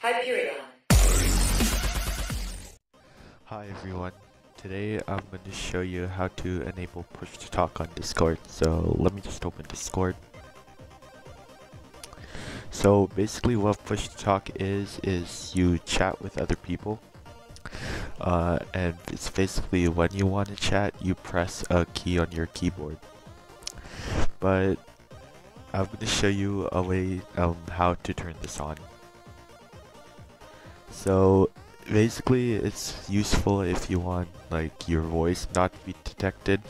Hyperion. Hi everyone. Today I'm going to show you how to enable push to talk on Discord. So let me just open Discord. So basically what push to talk is, is you chat with other people. Uh, and it's basically when you want to chat, you press a key on your keyboard. But I'm going to show you a way um, how to turn this on. So basically it's useful if you want like your voice not to be detected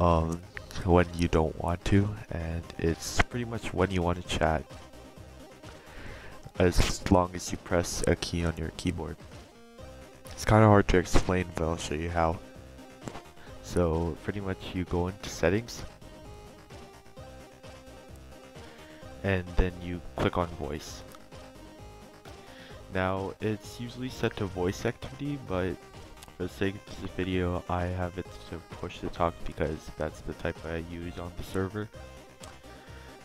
um, when you don't want to and it's pretty much when you want to chat as long as you press a key on your keyboard. It's kind of hard to explain but I'll show you how. So pretty much you go into settings and then you click on voice now, it's usually set to voice activity, but for the sake of this video, I have it to push to talk because that's the type I use on the server.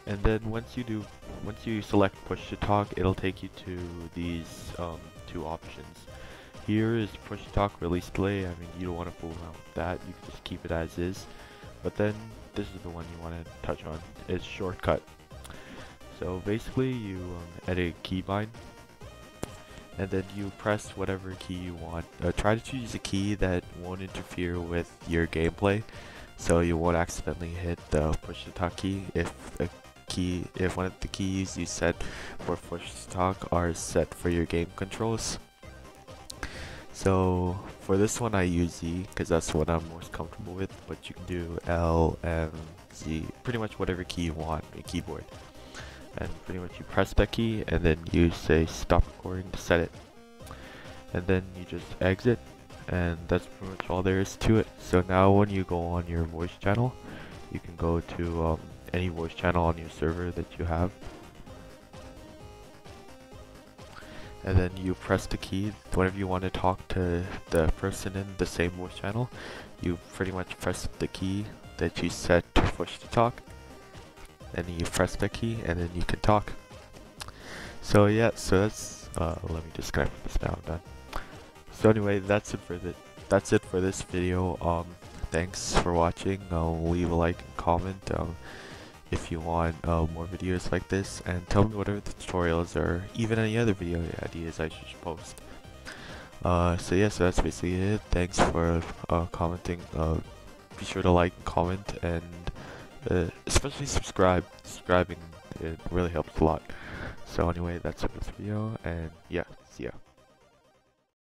And then once you do, once you select push to talk, it'll take you to these um, two options. Here is push to talk release delay. I mean, you don't want to fool around with that. You can just keep it as is. But then this is the one you want to touch on. It's shortcut. So basically, you um, edit keybind and then you press whatever key you want. Uh, try to choose a key that won't interfere with your gameplay, so you won't accidentally hit the push to talk key if a key, if one of the keys you set for push to talk are set for your game controls. So for this one I use Z because that's what I'm most comfortable with, but you can do L, M, Z, pretty much whatever key you want on your keyboard and pretty much you press that key and then you say stop recording to set it. And then you just exit and that's pretty much all there is to it. So now when you go on your voice channel you can go to um, any voice channel on your server that you have. And then you press the key. Whenever you want to talk to the person in the same voice channel you pretty much press the key that you set to push to talk and you press the key and then you can talk. So yeah, so that's uh, let me disconnect this now. I'm done. So anyway, that's it for the that's it for this video. Um, thanks for watching. I'll leave a like and comment um, if you want uh, more videos like this, and tell me whatever the tutorials or even any other video ideas I should post. Uh, so yeah, so that's basically it. Thanks for uh, commenting. Uh, be sure to like, comment, and uh, especially subscribe. Subscribing, it really helps a lot. So anyway, that's it for this video, and yeah, see ya.